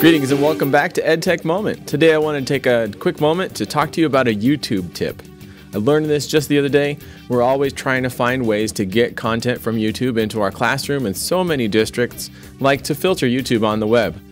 Greetings and welcome back to EdTech Moment. Today I want to take a quick moment to talk to you about a YouTube tip. I learned this just the other day. We're always trying to find ways to get content from YouTube into our classroom, and so many districts like to filter YouTube on the web.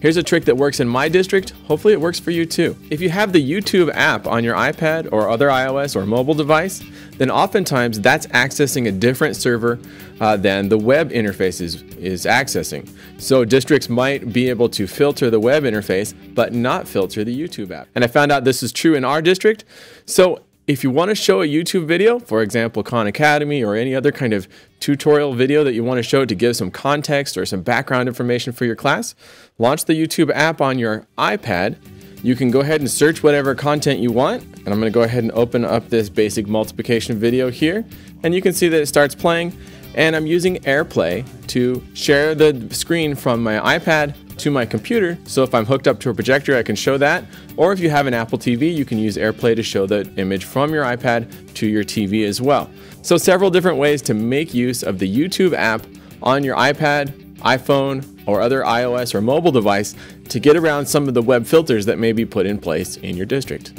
Here's a trick that works in my district. Hopefully it works for you too. If you have the YouTube app on your iPad or other iOS or mobile device, then oftentimes that's accessing a different server uh, than the web interface is, is accessing. So districts might be able to filter the web interface, but not filter the YouTube app. And I found out this is true in our district. So if you want to show a YouTube video, for example, Khan Academy or any other kind of tutorial video that you want to show to give some context or some background information for your class, launch the YouTube app on your iPad. You can go ahead and search whatever content you want. And I'm going to go ahead and open up this basic multiplication video here. And you can see that it starts playing. And I'm using AirPlay to share the screen from my iPad to my computer. So if I'm hooked up to a projector, I can show that. Or if you have an Apple TV, you can use AirPlay to show the image from your iPad to your TV as well. So several different ways to make use of the YouTube app on your iPad, iPhone, or other iOS or mobile device to get around some of the web filters that may be put in place in your district.